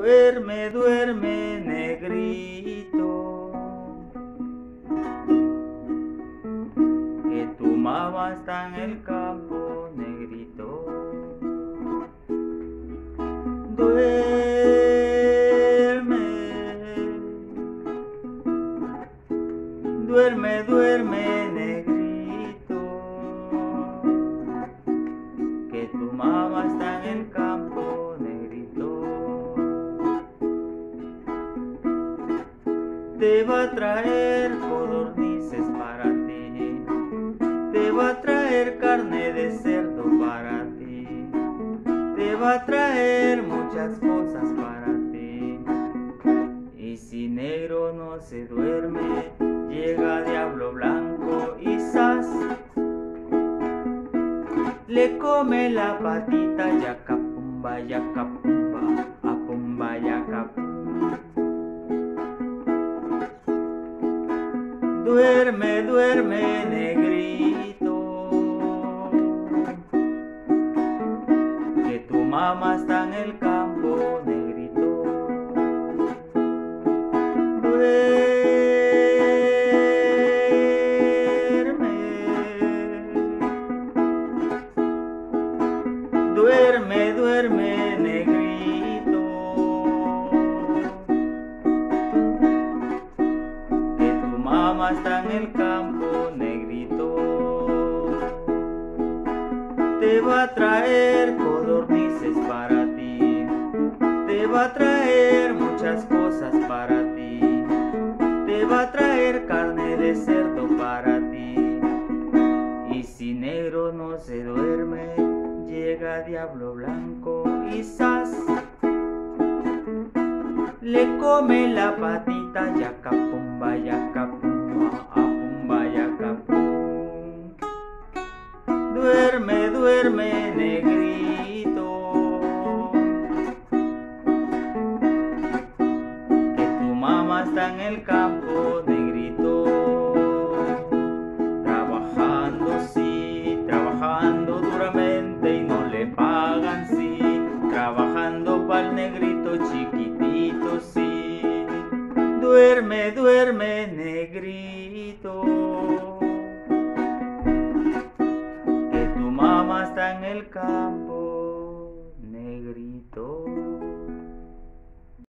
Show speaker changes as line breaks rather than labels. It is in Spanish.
Duerme, duerme, negrito. Que tu mamá está en el campo, negrito. Duerme. Duerme, duerme, negrito. Te va a traer codornices para ti. Te va a traer carne de cerdo para ti. Te va a traer muchas cosas para ti. Y si negro no se duerme, llega diablo blanco y sas. Le come la patita yacapumba, yacapumba, apumba, yacapumba. Duerme, duerme, negrito. Que tu mamá está en el campo, negrito. Duerme. Duerme, duerme, mamá está en el campo, negrito. Te va a traer codornices para ti. Te va a traer muchas cosas para ti. Te va a traer carne de cerdo para ti. Y si negro no se duerme, llega diablo blanco y sas. Le come la patita, yacapumba, yacapumba, Duerme, duerme, negrito. Que tu mamá está en el campo, negrito. Trabajando, sí, trabajando duramente y no le pagan, sí. Trabajando pa'l negrito chiquitito, sí duerme, duerme, negrito. Que tu mamá está en el campo.